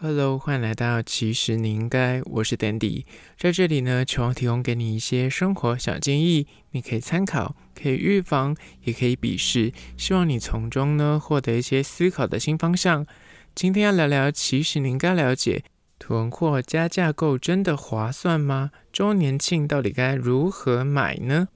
Hello，欢迎来到其实你应该，我是 Dandy，在这里呢，希望提供给你一些生活小建议，你可以参考，可以预防，也可以鄙视，希望你从中呢获得一些思考的新方向。今天要聊聊，其实你应该了解，囤货加价购真的划算吗？周年庆到底该如何买呢？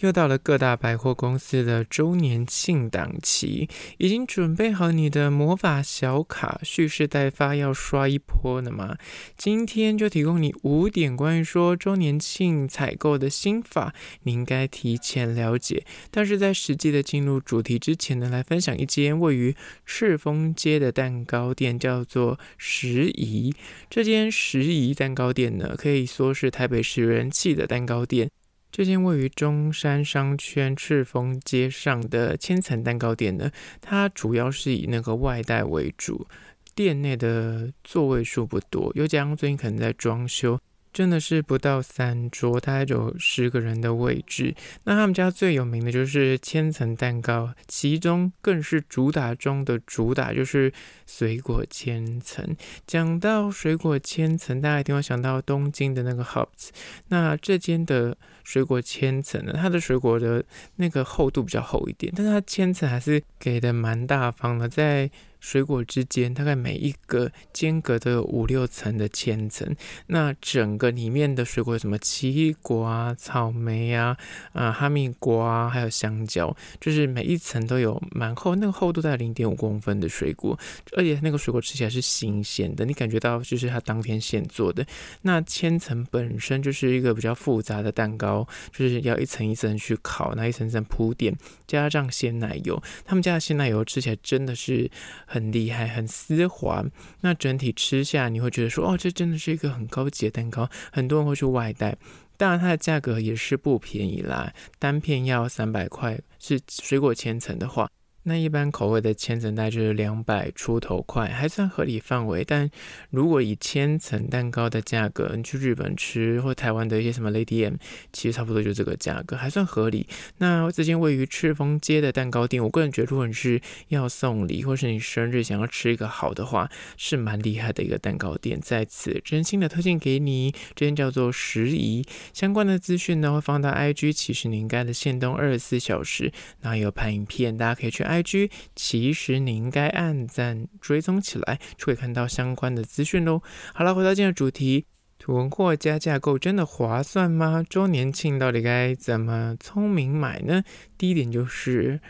又到了各大百货公司的周年庆档期，已经准备好你的魔法小卡蓄势待发，要刷一波了吗？今天就提供你五点关于说周年庆采购的心法，你应该提前了解。但是在实际的进入主题之前呢，来分享一间位于赤峰街的蛋糕店，叫做时宜。这间时宜蛋糕店呢，可以说是台北市人气的蛋糕店。这间位于中山商圈赤峰街上的千层蛋糕店呢，它主要是以那个外带为主，店内的座位数不多，又加上最近可能在装修。真的是不到三桌，大概有十个人的位置。那他们家最有名的就是千层蛋糕，其中更是主打中的主打就是水果千层。讲到水果千层，大家一定会想到东京的那个 Hops。那这间的水果千层呢，它的水果的那个厚度比较厚一点，但是它千层还是给的蛮大方的，在。水果之间大概每一个间隔都有五六层的千层，那整个里面的水果有什么奇异果啊、草莓啊、啊哈密瓜，还有香蕉，就是每一层都有蛮厚，那个厚度在零点五公分的水果，而且那个水果吃起来是新鲜的，你感觉到就是它当天现做的。那千层本身就是一个比较复杂的蛋糕，就是要一层一层去烤，那一层层铺垫，加上鲜奶油，他们家的鲜奶油吃起来真的是。很厉害，很丝滑。那整体吃下，你会觉得说，哦，这真的是一个很高级的蛋糕。很多人会去外带，当然它的价格也是不便宜啦，单片要三百块，是水果千层的话。那一般口味的千层大概就是两百出头块，还算合理范围。但如果以千层蛋糕的价格，你去日本吃或台湾的一些什么 Lady M，其实差不多就这个价格，还算合理。那这间位于赤峰街的蛋糕店，我个人觉得，如果你是要送礼，或是你生日想要吃一个好的话，是蛮厉害的一个蛋糕店。在此真心的推荐给你，这间叫做时宜。相关的资讯呢会放到 IG，其实你应该的限动二十四小时，然后有拍影片，大家可以去 I。IG，其实你应该按赞追踪起来，就会看到相关的资讯喽。好了，回到今天的主题，囤货加价购真的划算吗？周年庆到底该怎么聪明买呢？第一点就是。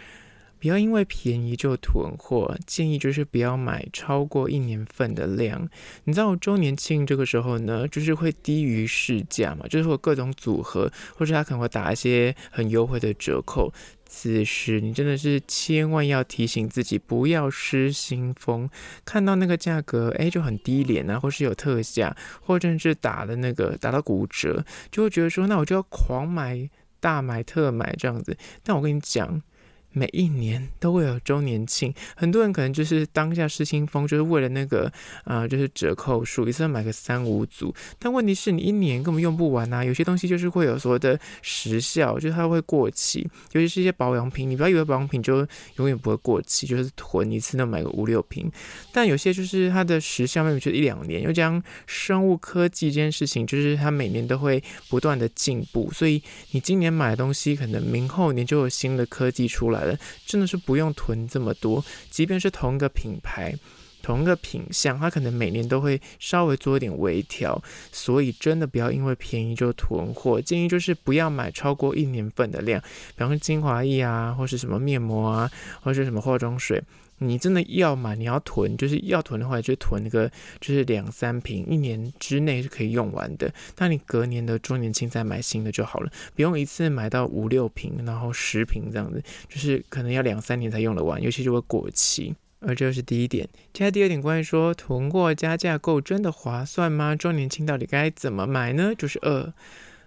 不要因为便宜就囤货，建议就是不要买超过一年份的量。你知道周年庆这个时候呢，就是会低于市价嘛，就是会各种组合，或者他可能会打一些很优惠的折扣。此时你真的是千万要提醒自己，不要失心疯，看到那个价格，哎，就很低廉啊，或是有特价，或者是打的那个打到骨折，就会觉得说，那我就要狂买、大买特买这样子。但我跟你讲。每一年都会有周年庆，很多人可能就是当下失心疯，就是为了那个啊，就是折扣数，一次买个三五组。但问题是你一年根本用不完啊，有些东西就是会有所谓的时效，就是它会过期，尤其是一些保养品，你不要以为保养品就永远不会过期，就是囤一次能买个五六瓶。但有些就是它的时效，明明就一两年。又将生物科技这件事情，就是它每年都会不断的进步，所以你今年买的东西，可能明后年就有新的科技出来。真的是不用囤这么多，即便是同一个品牌、同一个品相，它可能每年都会稍微做一点微调，所以真的不要因为便宜就囤货。建议就是不要买超过一年份的量，比方说精华液啊，或是什么面膜啊，或是什么化妆水。你真的要买，你要囤，就是要囤的话，就囤那个，就是两三瓶，一年之内是可以用完的。那你隔年的周年庆再买新的就好了，不用一次买到五六瓶，然后十瓶这样子，就是可能要两三年才用得完，尤其就会过期。而这是第一点。接下来第二点，关于说囤货加价购真的划算吗？周年庆到底该怎么买呢？就是二。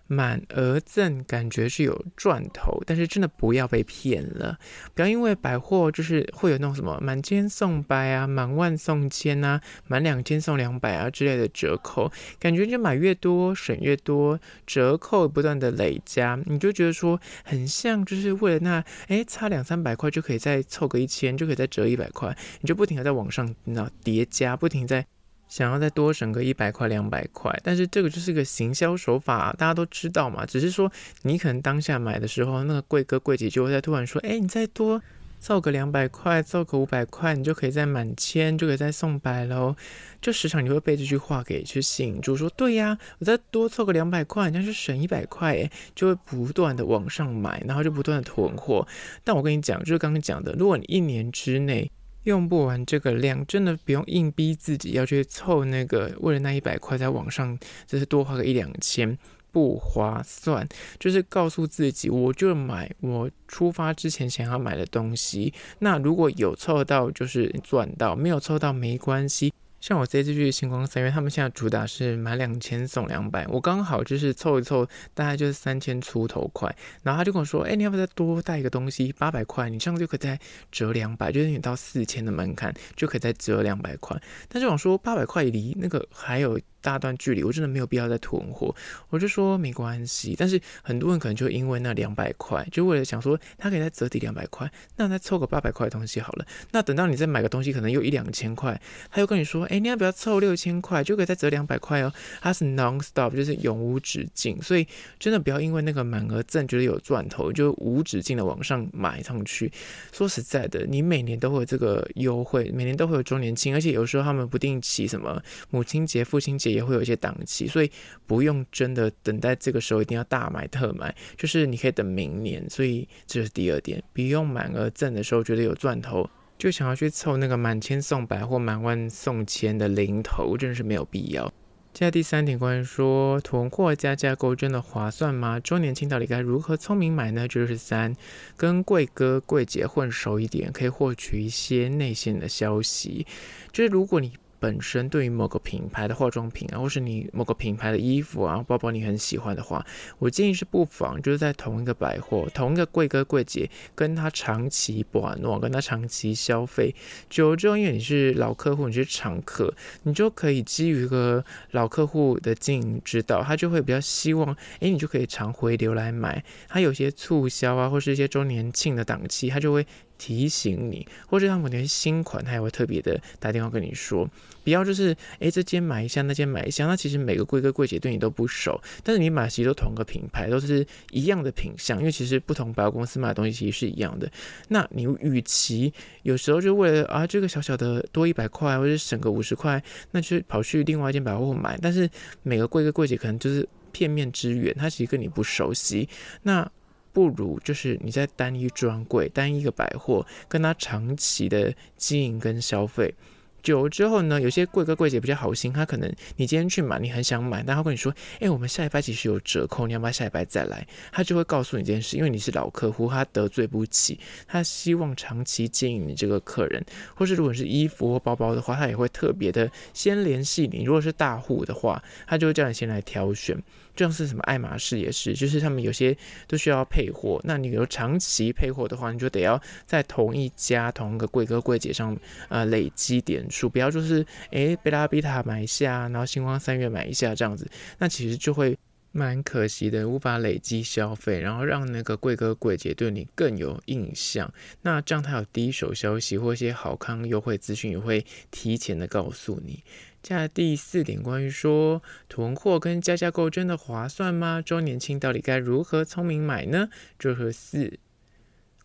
满额赠感觉是有赚头，但是真的不要被骗了。不要因为百货就是会有那种什么满千送百啊，满万送千啊，满两千送两百啊之类的折扣，感觉就买越多省越多，折扣不断的累加，你就觉得说很像就是为了那哎差两三百块就可以再凑个一千，就可以再折一百块，你就不停的在网上那叠加，不停在。想要再多省个一百块两百块，但是这个就是个行销手法，大家都知道嘛。只是说你可能当下买的时候，那个贵哥贵姐就会在突然说：“哎，你再多凑个两百块，凑个五百块，你就可以再满千，就可以再送百喽。”就时常你会被这句话给去吸引住，说：“对呀，我再多凑个两百块，那就省一百块。”哎，就会不断的往上买，然后就不断的囤货。但我跟你讲，就是刚刚讲的，如果你一年之内，用不完这个量，真的不用硬逼自己要去凑那个，为了那一百块在网上就是多花个一两千，不划算。就是告诉自己，我就买我出发之前想要买的东西。那如果有凑到，就是赚到；没有凑到，没关系。像我这次去星光三月，他们现在主打是满两千送两百，我刚好就是凑一凑，大概就是三千出头块。然后他就跟我说：“哎，你要不要再多带一个东西？八百块，你这样就可以再折两百，就是你到四千的门槛就可以再折两百块。”但是我说八百块离那个还有。大段距离，我真的没有必要再囤货，我就说没关系。但是很多人可能就因为那两百块，就为了想说他可以再折抵两百块，那再凑个八百块的东西好了。那等到你再买个东西，可能又一两千块，他又跟你说，哎，你要不要凑六千块，就可以再折两百块哦。它是 non stop，就是永无止境。所以真的不要因为那个满额赠觉得有赚头，就无止境的往上买上去。说实在的，你每年都会有这个优惠，每年都会有周年庆，而且有时候他们不定期什么母亲节、父亲节。也会有一些档期，所以不用真的等待这个时候一定要大买特买，就是你可以等明年。所以这是第二点，不用满额赠的时候觉得有赚头，就想要去凑那个满千送百或满万送千的零头，真的是没有必要。接下第三点，关于说囤货加价购真的划算吗？周年庆到底该如何聪明买呢？就是三，跟贵哥贵姐混熟一点，可以获取一些内线的消息。就是如果你本身对于某个品牌的化妆品啊，或是你某个品牌的衣服啊、包包你很喜欢的话，我建议是不妨就是在同一个百货、同一个贵哥贵姐，跟他长期玩诺，跟他长期消费，久了之后，因为你是老客户，你是常客，你就可以基于一个老客户的经营之道，他就会比较希望，哎，你就可以常回流来买。他有些促销啊，或是一些周年庆的档期，他就会。提醒你，或者他们那些新款，他也会特别的打电话跟你说，不要就是哎这间买一下，那间买一下。那其实每个柜哥柜姐对你都不熟，但是你买其实都同个品牌，都是一样的品相，因为其实不同百货公司卖的东西其实是一样的。那你与其有时候就为了啊这个小小的多一百块，或者省个五十块，那就跑去另外一间百货买。但是每个柜哥柜姐可能就是片面之缘，他其实跟你不熟悉。那不如就是你在单一专柜、单一个百货，跟他长期的经营跟消费。久了之后呢，有些贵哥贵姐比较好心，他可能你今天去买，你很想买，但他跟你说，哎，我们下一拜其实有折扣，你要不要下一拜再来？他就会告诉你这件事，因为你是老客户，他得罪不起，他希望长期经营你这个客人，或是如果是衣服或包包的话，他也会特别的先联系你。如果是大户的话，他就会叫你先来挑选。就像是什么爱马仕也是，就是他们有些都需要配货，那你比如长期配货的话，你就得要在同一家同一个柜哥柜姐上呃累积点数，不要就是诶贝拉比塔买一下，然后星光三月买一下这样子，那其实就会蛮可惜的，无法累积消费，然后让那个贵哥贵姐对你更有印象。那这样他有第一手消息或一些好康优惠资讯，也会提前的告诉你。接下来第四点，关于说囤货跟加价购真的划算吗？周年庆到底该如何聪明买呢？这和四。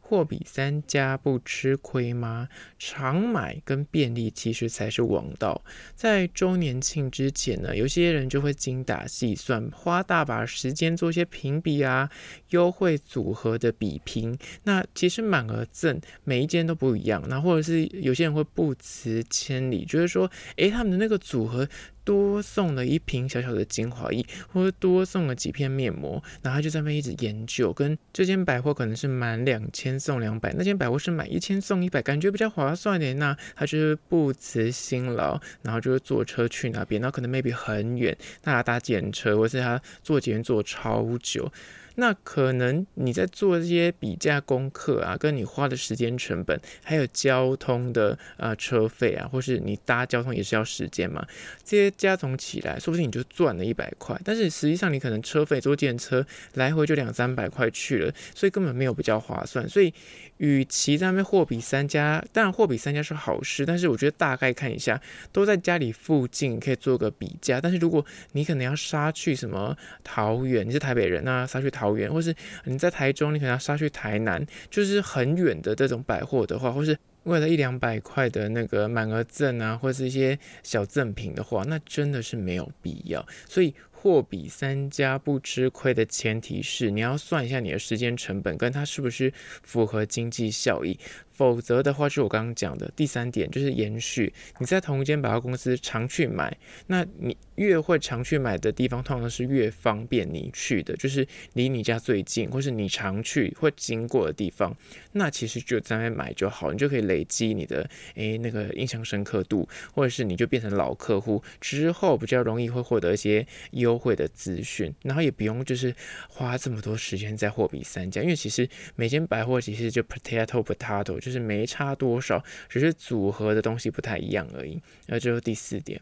货比三家不吃亏吗？常买跟便利其实才是王道。在周年庆之前呢，有些人就会精打细算，花大把时间做一些评比啊、优惠组合的比拼。那其实满额赠每一间都不一样，那或者是有些人会不辞千里，就是说，诶，他们的那个组合。多送了一瓶小小的精华液，或者多送了几片面膜，然后就在那边一直研究。跟这间百货可能是满两千送两百，那间百货是买一千送一百，感觉比较划算点。那他就是不辞辛劳，然后就是坐车去那边，然后可能 maybe 很远，那他搭检车，或是他坐捷运坐超久。那可能你在做这些比价功课啊，跟你花的时间成本，还有交通的啊车费啊，或是你搭交通也是要时间嘛，这些加总起来，说不定你就赚了一百块。但是实际上你可能车费坐电车来回就两三百块去了，所以根本没有比较划算。所以与其在那边货比三家，当然货比三家是好事，但是我觉得大概看一下，都在家里附近可以做个比价。但是如果你可能要杀去什么桃园，你是台北人啊，杀去桃园，或是你在台中，你可能要杀去台南，就是很远的这种百货的话，或是为了一两百块的那个满额赠啊，或是一些小赠品的话，那真的是没有必要。所以货比三家不吃亏的前提是，你要算一下你的时间成本跟它是不是符合经济效益。否则的话，就是我刚刚讲的第三点，就是延续。你在同一间百货公司常去买，那你越会常去买的地方，通常是越方便你去的，就是离你家最近，或是你常去会经过的地方。那其实就在那买就好，你就可以累积你的诶那个印象深刻度，或者是你就变成老客户之后，比较容易会获得一些优惠的资讯，然后也不用就是花这么多时间在货比三家，因为其实每间百货其实就 potato potato。就是没差多少，只是组合的东西不太一样而已。那这是第四点。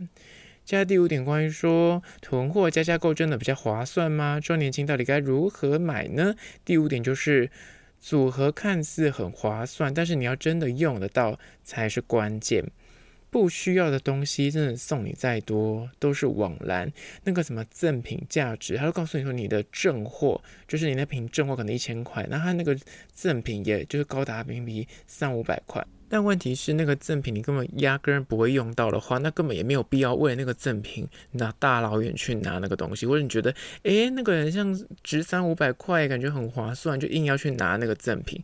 接下来第五点，关于说囤货加价购真的比较划算吗？周年庆到底该如何买呢？第五点就是组合看似很划算，但是你要真的用得到才是关键。不需要的东西，真的送你再多都是枉然。那个什么赠品价值，他都告诉你说你的正货，就是你那瓶正货可能一千块，那他那个赠品也就是高达人民币三五百块。但问题是，那个赠品你根本压根不会用到的话，那根本也没有必要为了那个赠品拿大老远去拿那个东西，或者你觉得，诶，那个人像值三五百块，感觉很划算，就硬要去拿那个赠品。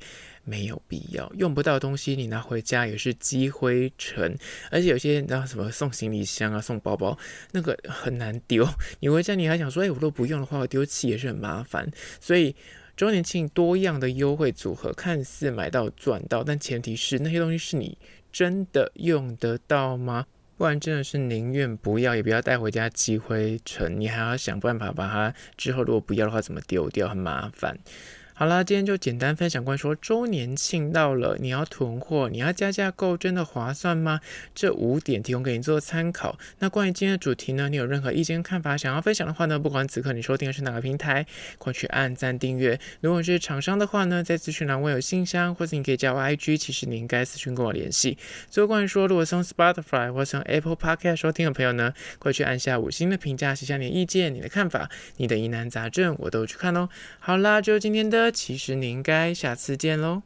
没有必要，用不到的东西你拿回家也是积灰尘，而且有些你知道什么送行李箱啊、送包包，那个很难丢。你回家你还想说，哎，我都不用的话，我丢弃也是很麻烦。所以周年庆多样的优惠组合，看似买到赚到，但前提是那些东西是你真的用得到吗？不然真的是宁愿不要，也不要带回家积灰尘，你还要想办法把它之后如果不要的话怎么丢掉，很麻烦。好啦，今天就简单分享关于说周年庆到了，你要囤货，你要加价购，真的划算吗？这五点提供给你做参考。那关于今天的主题呢，你有任何意见看法想要分享的话呢，不管此刻你收听的是哪个平台，快去按赞订阅。如果是厂商的话呢，在资讯栏我有信箱，或者你可以加我 IG，其实你应该私讯跟我联系。最后关于说，如果从 Spotify 或从 Apple Podcast 收听的朋友呢，快去按下五星的评价，写下你的意见、你的看法、你的疑难杂症，我都去看哦。好啦，就今天的。其实你应该下次见喽。